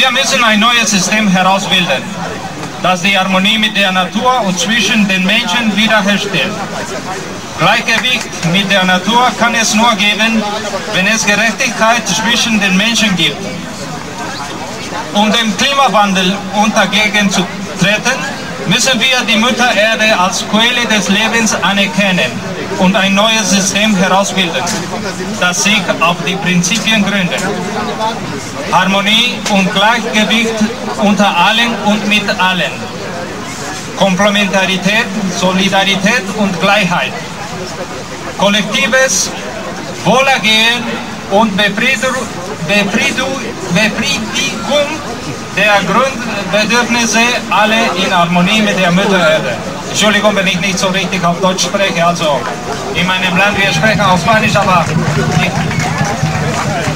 Wir müssen ein neues System herausbilden, das die Harmonie mit der Natur und zwischen den Menschen wiederherstellt. Gleichgewicht mit der Natur kann es nur geben, wenn es Gerechtigkeit zwischen den Menschen gibt. Um dem Klimawandel entgegenzutreten, müssen wir die Mutter Erde als Quelle des Lebens anerkennen und ein neues System herausbilden, das sich auf die Prinzipien gründet. Harmonie und Gleichgewicht unter allen und mit allen. Komplementarität, Solidarität und Gleichheit. Kollektives Wohlergehen und Befriedigung der Grundbedürfnisse alle in Harmonie mit der Mutter Erde. Entschuldigung, wenn ich nicht so richtig auf Deutsch spreche. Also in meinem Land, wir sprechen auch Spanisch, aber ich,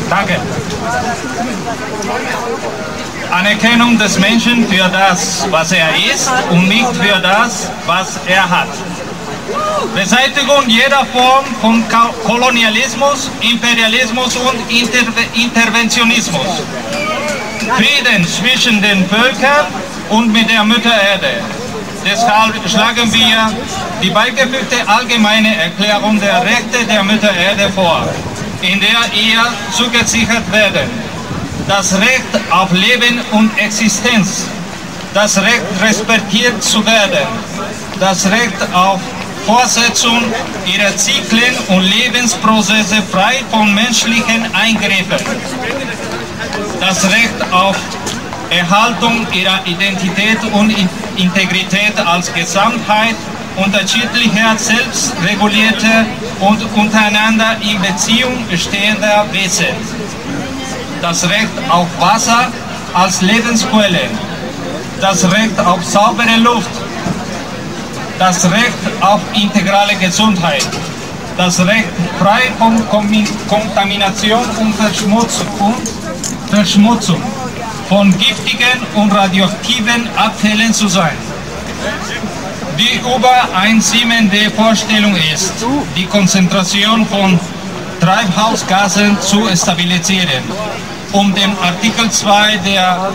danke. Anerkennung des Menschen für das, was er ist und nicht für das, was er hat. Beseitigung jeder Form von Kolonialismus, Imperialismus und Interve Interventionismus. Frieden zwischen den Völkern und mit der Mutter Erde. Deshalb schlagen wir die beigefügte allgemeine Erklärung der Rechte der Mutter Erde vor, in der ihr zugesichert werden das Recht auf Leben und Existenz, das Recht respektiert zu werden, das Recht auf Fortsetzung ihrer Zyklen und Lebensprozesse frei von menschlichen Eingriffen, das Recht auf Erhaltung ihrer Identität und Integrität als Gesamtheit unterschiedlicher, selbstregulierter und untereinander in Beziehung stehender Wesen. Das Recht auf Wasser als Lebensquelle, das Recht auf saubere Luft, das Recht auf integrale Gesundheit, das Recht frei von Kontamination und Verschmutzung, Verschmutzung von giftigen und radioaktiven Abfällen zu sein. Die übereinstimmende Vorstellung ist, die Konzentration von Treibhausgasen zu stabilisieren, um den Artikel 2 der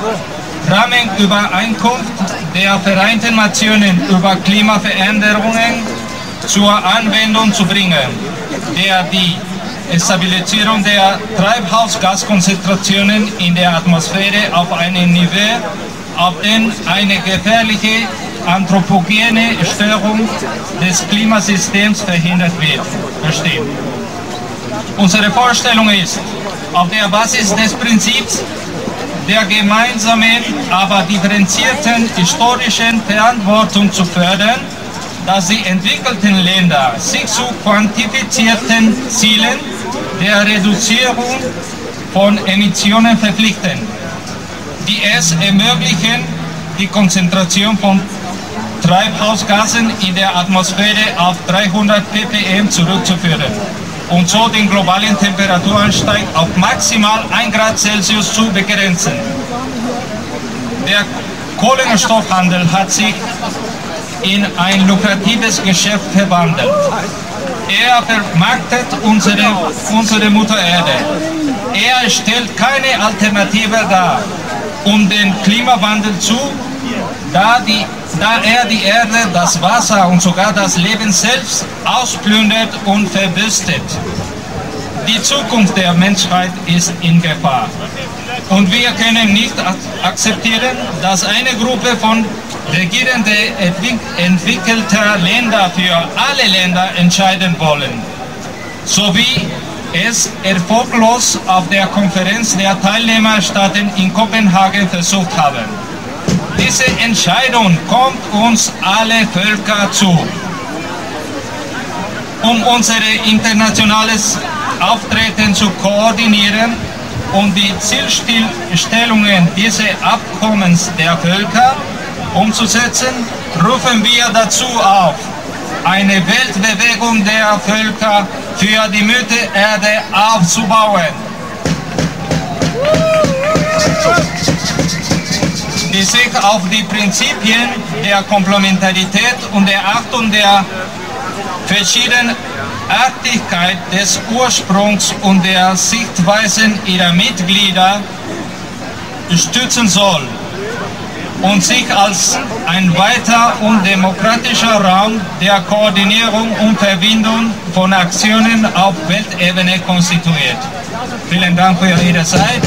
Rahmenübereinkunft der Vereinten Nationen über Klimaveränderungen zur Anwendung zu bringen, der die Stabilisierung der Treibhausgaskonzentrationen in der Atmosphäre auf einem Niveau, auf dem eine gefährliche anthropogene Störung des Klimasystems verhindert wird, verstehen. Unsere Vorstellung ist, auf der Basis des Prinzips der gemeinsamen, aber differenzierten historischen Verantwortung zu fördern, dass die entwickelten Länder sich zu quantifizierten Zielen der Reduzierung von Emissionen verpflichten, die es ermöglichen, die Konzentration von Treibhausgasen in der Atmosphäre auf 300 ppm zurückzuführen und so den globalen Temperaturanstieg auf maximal 1 Grad Celsius zu begrenzen. Der Kohlenstoffhandel hat sich in ein lukratives Geschäft verwandelt. Er vermarktet unsere, unsere Mutter Erde. Er stellt keine Alternative dar, um den Klimawandel zu, da, die, da er die Erde, das Wasser und sogar das Leben selbst ausplündert und verwüstet. Die Zukunft der Menschheit ist in Gefahr. Und wir können nicht akzeptieren, dass eine Gruppe von regierende entwickelter Länder für alle Länder entscheiden wollen, so wie es erfolglos auf der Konferenz der Teilnehmerstaaten in Kopenhagen versucht haben. Diese Entscheidung kommt uns alle Völker zu. Um unser internationales Auftreten zu koordinieren und die Zielstellungen dieses Abkommens der Völker umzusetzen, rufen wir dazu auf, eine Weltbewegung der Völker für die Mutter Erde aufzubauen. die sich auf die Prinzipien der Komplementarität und der Achtung der Verschiedenartigkeit des Ursprungs und der Sichtweisen ihrer Mitglieder stützen soll und sich als ein weiter und demokratischer Raum der Koordinierung und Verbindung von Aktionen auf Weltebene konstituiert. Vielen Dank für Ihre Zeit.